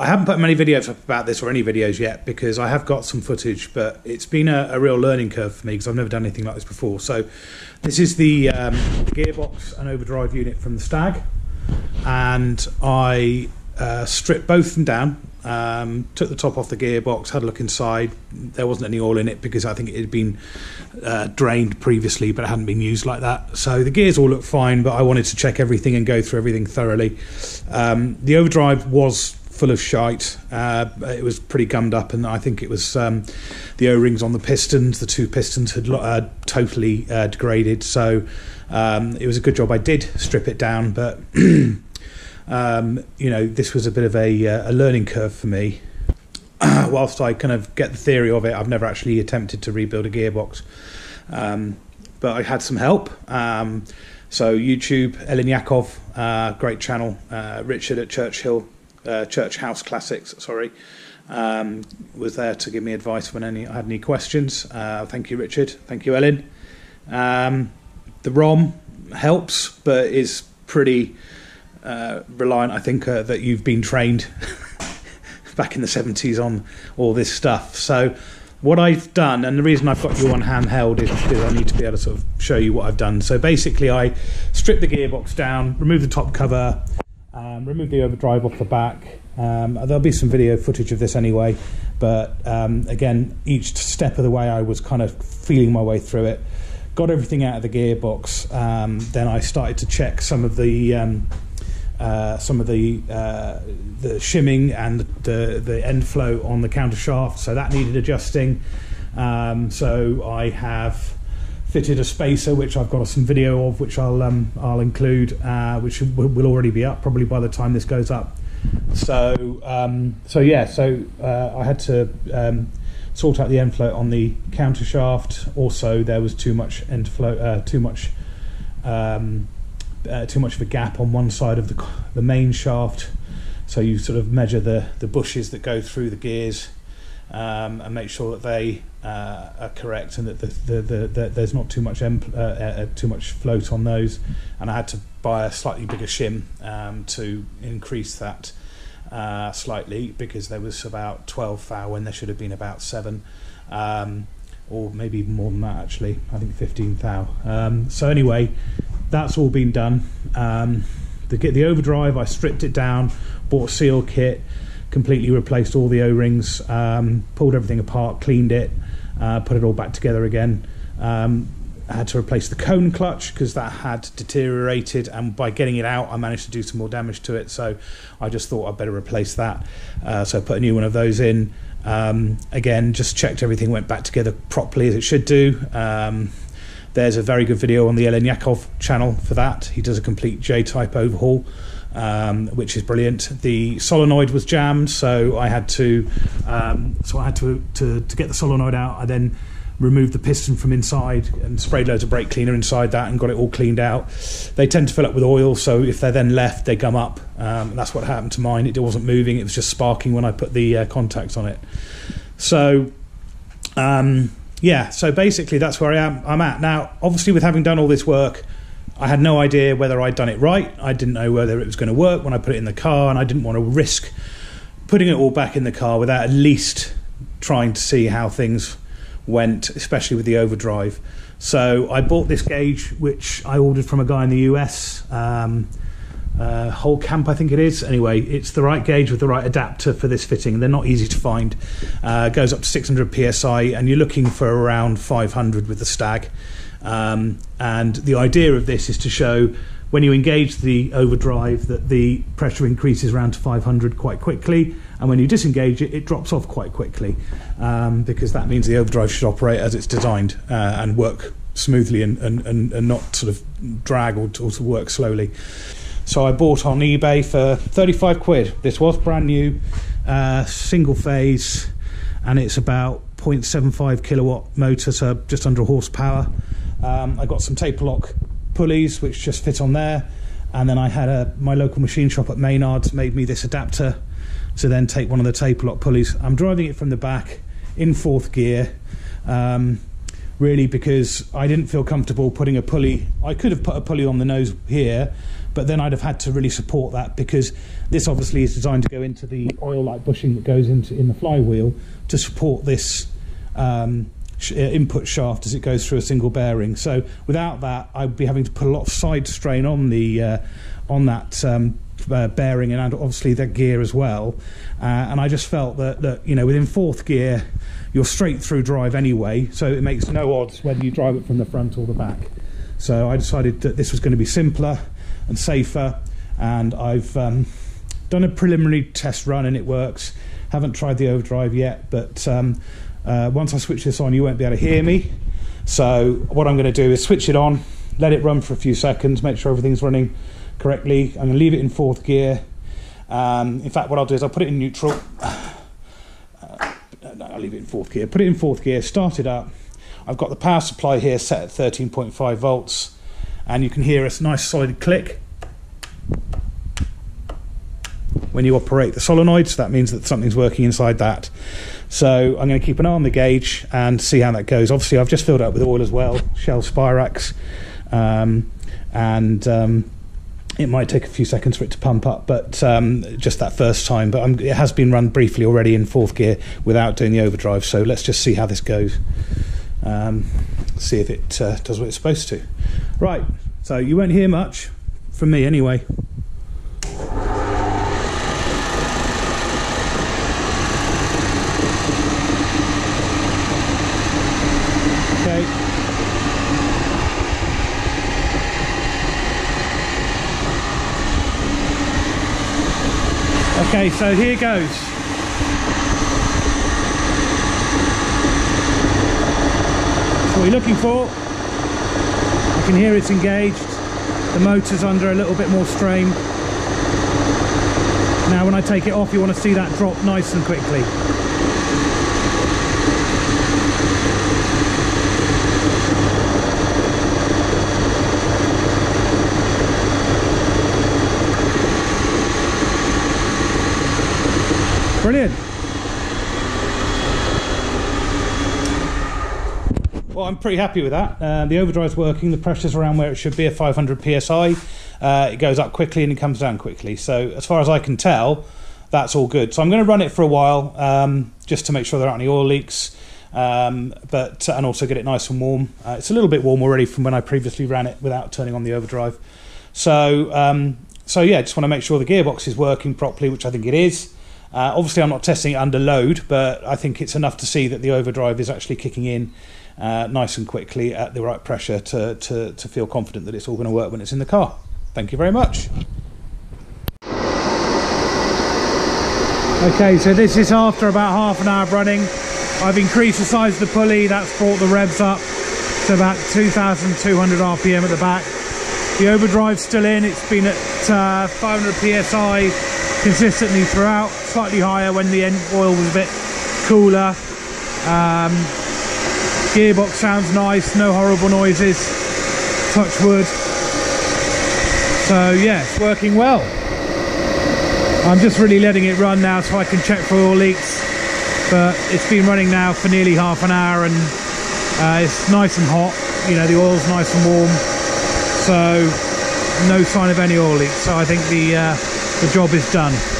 I haven't put many videos up about this or any videos yet because I have got some footage, but it's been a, a real learning curve for me because I've never done anything like this before. So, this is the, um, gearbox and overdrive unit from the Stag, and I uh, stripped both of them down. Um, took the top off the gearbox, had a look inside. There wasn't any oil in it because I think it had been uh, drained previously, but it hadn't been used like that. So the gears all looked fine, but I wanted to check everything and go through everything thoroughly. Um, the overdrive was full of shite. Uh, it was pretty gummed up, and I think it was um, the O rings on the pistons. The two pistons had uh, totally uh, degraded, so um, it was a good job I did strip it down, but. um, you know, this was a bit of a, uh, a learning curve for me. Whilst I kind of get the theory of it, I've never actually attempted to rebuild a gearbox. Um, but I had some help. Um, so YouTube, Elin Yakov, uh, great channel. Uh, Richard at Churchill, uh, Church House Classics, sorry, um, was there to give me advice when any, I had any questions. Uh, thank you, Richard. Thank you, Ellen. Um, the ROM helps, but is pretty uh, reliant, I think, uh, that you've been trained back in the 70s on all this stuff. So, what I've done, and the reason I've got you on handheld is because I need to be able to sort of show you what I've done. So, basically, I stripped the gearbox down, removed the top cover, um, removed the overdrive off the back. Um, there'll be some video footage of this anyway, but um, again, each step of the way, I was kind of feeling my way through it. Got everything out of the gearbox. Um, then I started to check some of the um, uh, some of the uh, the shimming and the the end float on the counter shaft, so that needed adjusting. Um, so I have fitted a spacer, which I've got some video of, which I'll um, I'll include, uh, which will already be up probably by the time this goes up. So um, so yeah, so uh, I had to um, sort out the end float on the counter shaft. Also, there was too much end float, uh, too much. Um, uh, too much of a gap on one side of the, the main shaft. So you sort of measure the, the bushes that go through the gears um, and make sure that they uh, are correct and that the, the, the, the there's not too much em- uh, uh, too much float on those. And I had to buy a slightly bigger shim um, to increase that uh, slightly because there was about 12 thou when there should have been about seven. Um, or maybe more than that actually. I think 15 thou. Um, so anyway, that's all been done. Um, the the overdrive, I stripped it down, bought a seal kit, completely replaced all the O-rings, um, pulled everything apart, cleaned it, uh, put it all back together again. Um, I had to replace the cone clutch because that had deteriorated, and by getting it out, I managed to do some more damage to it. So I just thought I'd better replace that. Uh, so I put a new one of those in. Um, again, just checked everything went back together properly as it should do. Um, there's a very good video on the Elin Yakov channel for that. He does a complete J-type overhaul, um, which is brilliant. The solenoid was jammed, so I had to um, so I had to, to to get the solenoid out. I then removed the piston from inside and sprayed loads of brake cleaner inside that and got it all cleaned out. They tend to fill up with oil, so if they're then left, they gum up. Um, that's what happened to mine. It wasn't moving; it was just sparking when I put the uh, contacts on it. So. Um, yeah, so basically that's where I am. I'm at now. Obviously, with having done all this work, I had no idea whether I'd done it right. I didn't know whether it was going to work when I put it in the car, and I didn't want to risk putting it all back in the car without at least trying to see how things went, especially with the overdrive. So I bought this gauge, which I ordered from a guy in the US. Um, uh, camp, I think it is. Anyway, it's the right gauge with the right adapter for this fitting. They're not easy to find. Uh, goes up to 600 psi, and you're looking for around 500 with the Stag. Um, and the idea of this is to show when you engage the overdrive that the pressure increases around to 500 quite quickly, and when you disengage it, it drops off quite quickly um, because that means the overdrive should operate as it's designed uh, and work smoothly and, and, and, and, not sort of drag or, or to work slowly. So I bought on eBay for 35 quid. This was brand new, uh, single phase, and it's about 0.75 kilowatt motor, so just under a horsepower. Um, I got some taper lock pulleys, which just fit on there, and then I had a my local machine shop at Maynard's made me this adapter to then take one of the taper lock pulleys. I'm driving it from the back in fourth gear. Um, really because I didn't feel comfortable putting a pulley. I could have put a pulley on the nose here, but then I'd have had to really support that because this obviously is designed to go into the Oilite bushing that goes into in the flywheel to support this um, uh, input shaft as it goes through a single bearing. So without that, I'd be having to put a lot of side strain on the uh, on that um, uh, bearing and obviously that gear as well. Uh, and I just felt that, that you know within fourth gear, you're straight through drive anyway, so it makes no odds whether you drive it from the front or the back. So I decided that this was going to be simpler and safer, and I've um, done a preliminary test run and it works. Haven't tried the overdrive yet, but um, uh, once I switch this on, you won't be able to hear me. So what I'm going to do is switch it on, let it run for a few seconds, make sure everything's running correctly. I'm going to leave it in fourth gear. Um, in fact, what I'll do is I'll put it in neutral. Uh, I'll leave it in fourth gear. Put it in fourth gear, start it up. I've got the power supply here set at 13.5 volts, and you can hear a nice solid click when you operate the solenoid. So that means that something's working inside that. So I'm going to keep an eye on the gauge and see how that goes. Obviously, I've just filled up with oil as well, Shell Spirax, um, and um, it might take a few seconds for it to pump up, but um, just that first time. But it has been run briefly already in fourth gear without doing the overdrive. So let's just see how this goes. Um, see if it uh, does what it's supposed to. Right. So you won't hear much from me anyway. Okay, so here goes. what you're looking for. I can hear it's engaged. The motor's under a little bit more strain. Now when I take it off, you want to see that drop nice and quickly. Well, I'm pretty happy with that. Uh, the overdrive's working. The pressure's around where it should be at 500 psi. Uh, it goes up quickly and it comes down quickly. So as far as I can tell, that's all good. So I'm going to run it for a while um, just to make sure there aren't any oil leaks. Um, but and also get it nice and warm. Uh, it's a little bit warm already from when I previously ran it without turning on the overdrive. So um, so yeah, just want to make sure the gearbox is working properly, which I think it is. Uh, obviously, I'm not testing it under load, but I think it's enough to see that the overdrive is actually kicking in uh, nice and quickly at the right pressure to, to, to feel confident that it's all going to work when it's in the car. Thank you very much. Okay, so this is after about half an hour of running. I've increased the size of the pulley, that's brought the revs up to about 2,200 RPM at the back. The overdrive's still in, it's been at uh, 500 PSI consistently throughout, slightly higher when the end oil was a bit cooler. Um, gearbox sounds nice, no horrible noises, touch wood. So yeah, it's working well. I'm just really letting it run now so I can check for oil leaks. But it's been running now for nearly half an hour and uh, it's nice and hot. You know, the oil's nice and warm. So no sign of any oil leaks. So I think the uh, the job is done.